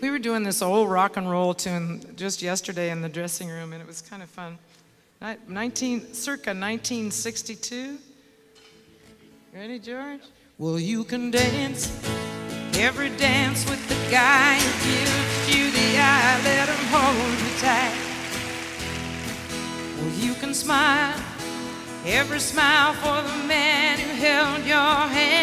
We were doing this old rock and roll tune just yesterday in the dressing room, and it was kind of fun. 19, circa 1962. Ready, George? Well, you can dance every dance with the guy who gives you the eye. Let him hold you tight. Well, you can smile every smile for the man who held your hand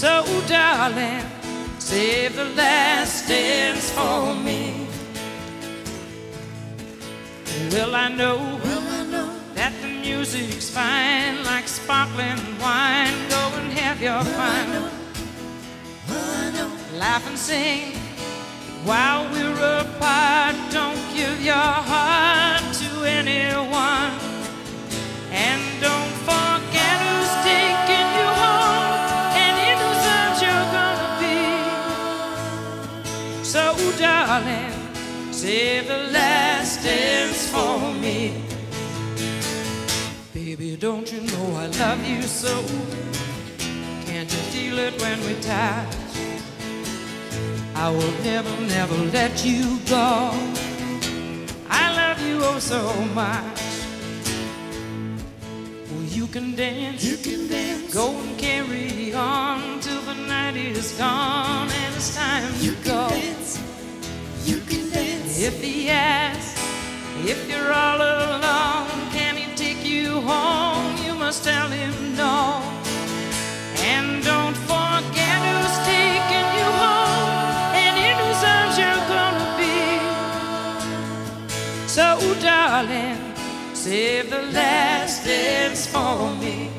So, darling, save the last dance for me. Well, I know, well, I know that the music's fine, like sparkling wine. Go and have your fun. Laugh and sing while we're So, darling, save the last dance for me. Baby, don't you know I love you so? Can't you feel it when we touch? I will never, never let you go. I love you oh so much. Well, you can dance, you can dance, go and carry on till the night is gone If he asks if you're all alone, can he take you home? You must tell him no. And don't forget who's taking you home and in whose arms you're gonna be. So, darling, save the last dance for me.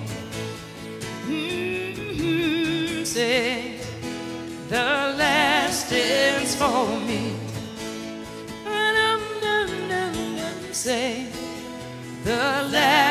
Mm-hmm, save the last dance for me. Say the last.